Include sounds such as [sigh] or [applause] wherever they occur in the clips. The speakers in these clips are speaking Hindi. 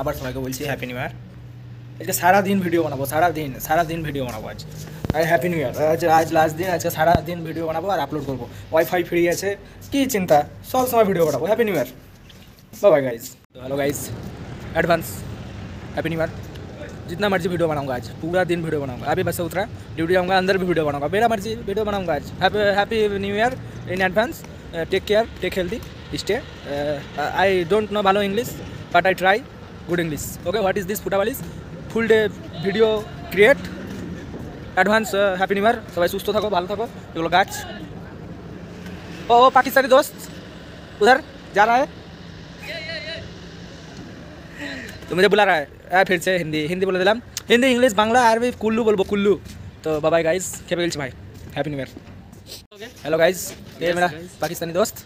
আবার সবাইকে বলছি হ্যাপি নিউ ইয়ার আজকে সারা দিন ভিডিও বানাবো সারা দিন সারা দিন ভিডিও বানাবো আজ আর হ্যাপি নিউ ইয়ার আজ আজ লাস্ট দিন আজকে সারা দিন ভিডিও বানাবো আর আপলোড করবো ওয়াইফাই ফ্রি আছে কি চিন্তা সব সময় ভিডিও বানাবো happy new year bye guys तो hello guys advance happy new year जितना मर्जी वीडियो बनाऊंगा आज पूरा दिन वीडियो बनाऊंगा अभी बस से उतरा ड्यूटी जाऊंगा अंदर भी वीडियो बनाऊंगा मेरा मर्जी वीडियो बनाऊंगा आज happy happy new year in advance take care take healthy stay I don't know ভালো English but I try good English okay what is this football is full day video create advance happy new year সবাই সুস্থ থাকো ভালো থাকো এগুলো গাছ ও ও পাকিস্তানি দোস্ত उधर जा रहा है तो मुझे बुला रहा है आ, फिर से हिंदी हिंदी बोले दिलाम हिंदी इंग्लिश बांग्ला अरबी कुल्लू बोलबो कुल्लू तो बाय गाइस खेपे गेल भाई happy new year hello guys ये मेरा पाकिस्तानी दोस्त।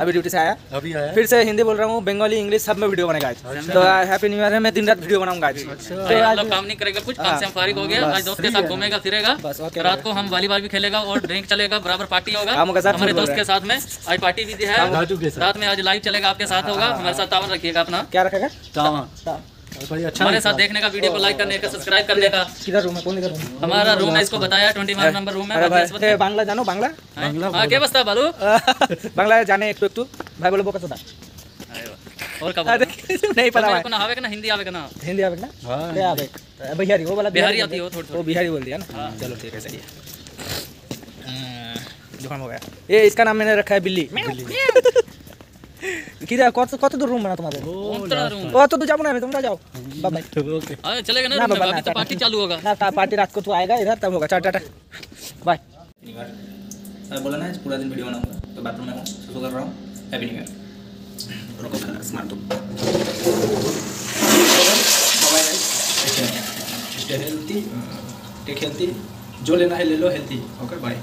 अभी ड्यूटी से आया। अभी आया। फिर से हिंदी बोल रहा हूँ बंगाली इंग्लिश सब में वीडियो बनेगा आज। तो हैप्पी न्यू ईयर है मैं दिन रात वीडियो बनाऊँगा आज। तो आज आज लोग काम नहीं करेगा कुछ काम हाँ। से हम फारिग हो गया आज दोस्त के साथ घूमेगा फिरेगा। रात को हम वॉलीबॉल भी खेलेगा और ड्रिंक चलेगा बराबर पार्टी होगा। कामों हमारे दोस्त के साथ में आज पार्टी भी है। रात में आज लाइव चलेगा आपके साथ होगा। हमारे साथ तावन रखिएगा अपना। क्या रखेगा? तावा भाई अच्छा हमारे साथ देखने का वीडियो को लाइक करने का सब्सक्राइब करने का। किधर रूम है? कौन रूम हमारा रूम है? इसको बताया 21 नंबर रूम है बांग्ला जानो बांग्ला? हाँ, हाँ, बालू। [laughs] बांग्ला जाने एक तो, तो। भाई बोलो बोका सदा। और कब [laughs] नहीं पता है ना? ना हिंदी आवे ना? हिंदी आवे ना? हाँ आवे बिहारी वो वाला बिहारी आती हो थोड़ी वो बिहारी बोल दिया ना? हाँ। चलो ठीक है सही है। अं, दुकान हो गया। ये इसका नाम मैंने रखा है बिल्ली। [laughs] किधर कत कत दूर रूम बना तुम्हारे उनका रूम কত দূর যাবো না আমি তোমরা যাও বাবাই ओके हाँ चलेगा ना ना रूम में बाबा, अभी ना, तो ना। पार्टी चालू होगा ना ता- पार्टी रात को तू आएगा इधर तब होगा चल टाटा बाय मैं बोला ना आज पूरा दिन वीडियो बनाऊंगा तो बाथरूम में हूँ सुसु कर रहा हूँ हैप्पी न्यू ईयर रुको पहले smart bye guys stay healthy take healthy जो लेना है ले लो हेल्थी ओके बाय